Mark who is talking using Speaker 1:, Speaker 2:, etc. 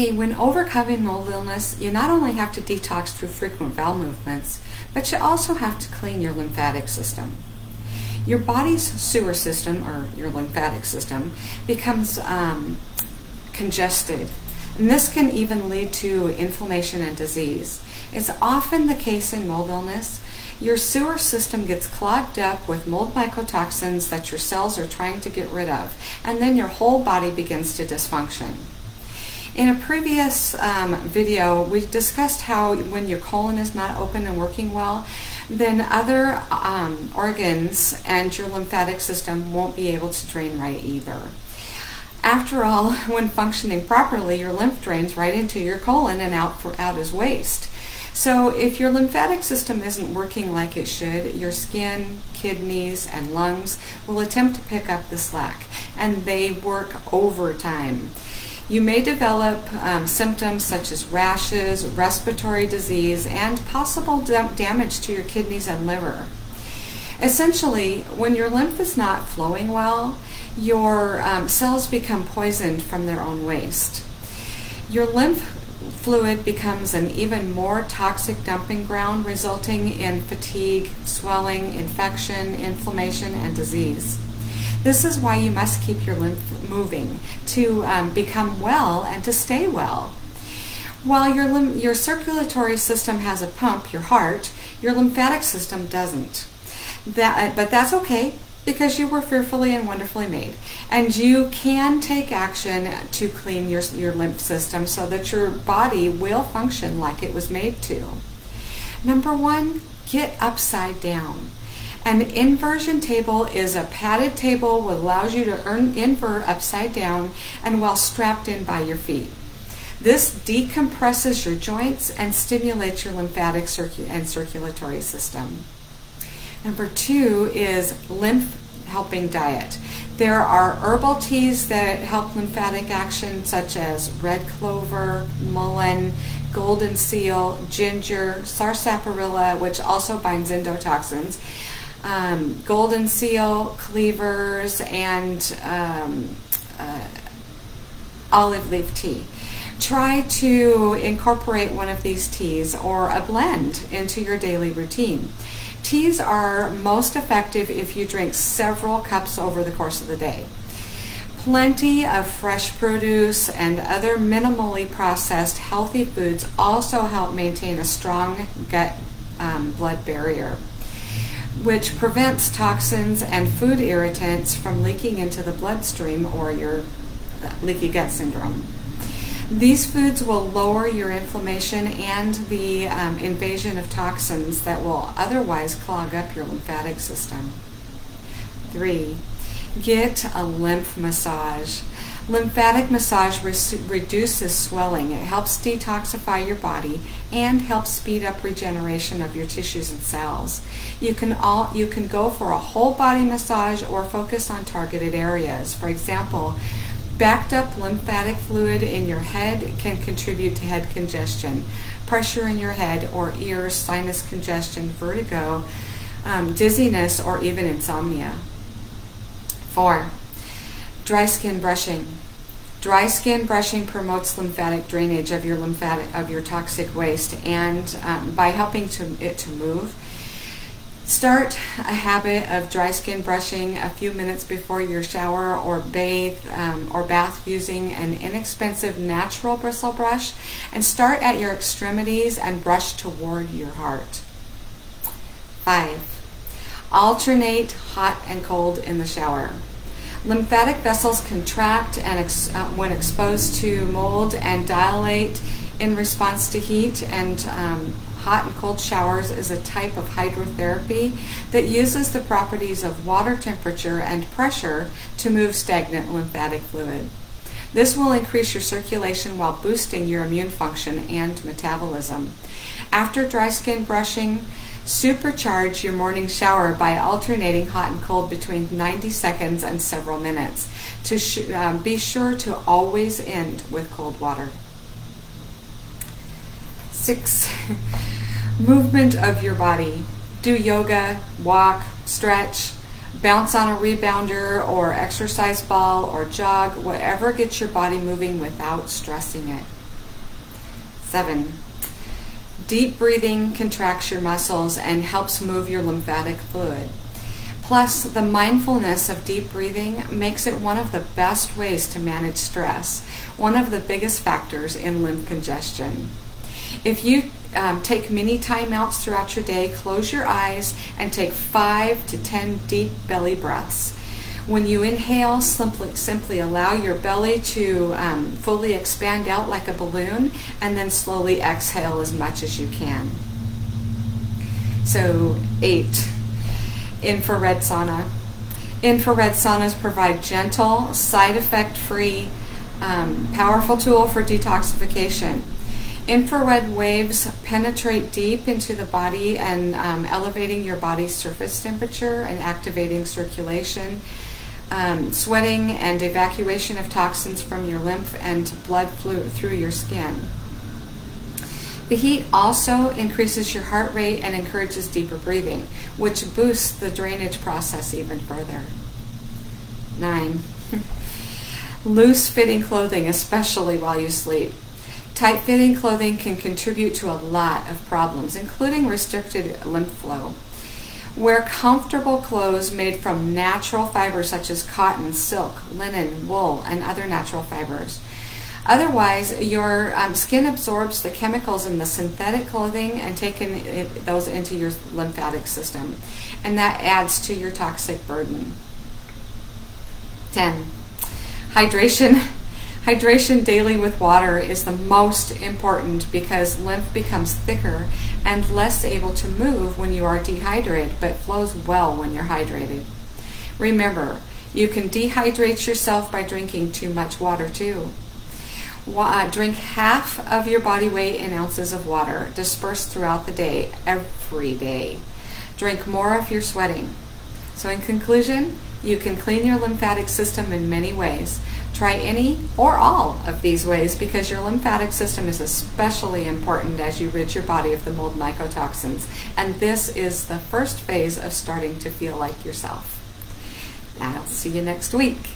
Speaker 1: Hey, when overcoming mold illness, you not only have to detox through frequent bowel movements, but you also have to clean your lymphatic system. Your body's sewer system, or your lymphatic system, becomes um, congested. And this can even lead to inflammation and disease. It's often the case in mold illness. Your sewer system gets clogged up with mold mycotoxins that your cells are trying to get rid of, and then your whole body begins to dysfunction. In a previous um, video, we discussed how when your colon is not open and working well, then other um, organs and your lymphatic system won't be able to drain right either. After all, when functioning properly, your lymph drains right into your colon and out for out as waste. So if your lymphatic system isn't working like it should, your skin, kidneys, and lungs will attempt to pick up the slack, and they work overtime. You may develop um, symptoms such as rashes, respiratory disease, and possible damage to your kidneys and liver. Essentially, when your lymph is not flowing well, your um, cells become poisoned from their own waste. Your lymph fluid becomes an even more toxic dumping ground, resulting in fatigue, swelling, infection, inflammation, and disease. This is why you must keep your lymph moving to um, become well and to stay well. While your, your circulatory system has a pump, your heart, your lymphatic system doesn't. That, but that's okay because you were fearfully and wonderfully made. And you can take action to clean your, your lymph system so that your body will function like it was made to. Number one, get upside down. An inversion table is a padded table that allows you to earn, invert upside down and while strapped in by your feet. This decompresses your joints and stimulates your lymphatic circu and circulatory system. Number two is lymph helping diet. There are herbal teas that help lymphatic action, such as red clover, mullein, golden seal, ginger, sarsaparilla, which also binds endotoxins, um, golden seal, cleavers, and um, uh, olive leaf tea. Try to incorporate one of these teas or a blend into your daily routine. Teas are most effective if you drink several cups over the course of the day. Plenty of fresh produce and other minimally processed healthy foods also help maintain a strong gut um, blood barrier which prevents toxins and food irritants from leaking into the bloodstream or your leaky gut syndrome. These foods will lower your inflammation and the um, invasion of toxins that will otherwise clog up your lymphatic system. Three, get a lymph massage. Lymphatic massage re- reduces swelling. It helps detoxify your body and helps speed up regeneration of your tissues and cells. You can all you can go for a whole body massage or focus on targeted areas. For example, backed up lymphatic fluid in your head can contribute to head congestion, pressure in your head or ears, sinus congestion, vertigo, um, dizziness, or even insomnia. Four, dry skin brushing. Dry skin brushing promotes lymphatic drainage of your lymphatic of your toxic waste, and um, by helping to, it to move. Start a habit of dry skin brushing a few minutes before your shower or bathe um, or bath using an inexpensive natural bristle brush, and start at your extremities and brush toward your heart. Five. Alternate hot and cold in the shower. Lymphatic vessels contract and ex uh, when exposed to mold and dilate in response to heat and um, hot and cold showers is a type of hydrotherapy that uses the properties of water temperature and pressure to move stagnant lymphatic fluid. This will increase your circulation while boosting your immune function and metabolism. After dry skin brushing, Supercharge your morning shower by alternating hot and cold between 90 seconds and several minutes. To um, be sure to always end with cold water. Six, movement of your body. Do yoga, walk, stretch, bounce on a rebounder or exercise ball or jog, whatever gets your body moving without stressing it. Seven, deep breathing contracts your muscles and helps move your lymphatic fluid. Plus, the mindfulness of deep breathing makes it one of the best ways to manage stress, one of the biggest factors in lymph congestion. If you um, take many timeouts throughout your day, close your eyes and take five to ten deep belly breaths. When you inhale, simply, simply allow your belly to um, fully expand out like a balloon and then slowly exhale as much as you can. So, eight infrared sauna. Infrared saunas provide gentle, side effect free, um, powerful tool for detoxification. Infrared waves penetrate deep into the body and um, elevating your body's surface temperature and activating circulation, um, sweating and evacuation of toxins from your lymph and blood flow through your skin. The heat also increases your heart rate and encourages deeper breathing, which boosts the drainage process even further. Nine, loose fitting clothing, especially while you sleep. Tight fitting clothing can contribute to a lot of problems, including restricted lymph flow. Wear comfortable clothes made from natural fibers such as cotton, silk, linen, wool, and other natural fibers. Otherwise, your um, skin absorbs the chemicals in the synthetic clothing and taking those into your lymphatic system, and that adds to your toxic burden. 10. Hydration. Hydration daily with water is the most important because lymph becomes thicker and less able to move when you are dehydrated, but flows well when you're hydrated. Remember, you can dehydrate yourself by drinking too much water too. Uh, drink half of your body weight in ounces of water dispersed throughout the day, every day. Drink more if you're sweating. So, in conclusion, you can clean your lymphatic system in many ways. Try any or all of these ways because your lymphatic system is especially important as you rid your body of the mold mycotoxins. And this is the first phase of starting to feel like yourself. I'll see you next week.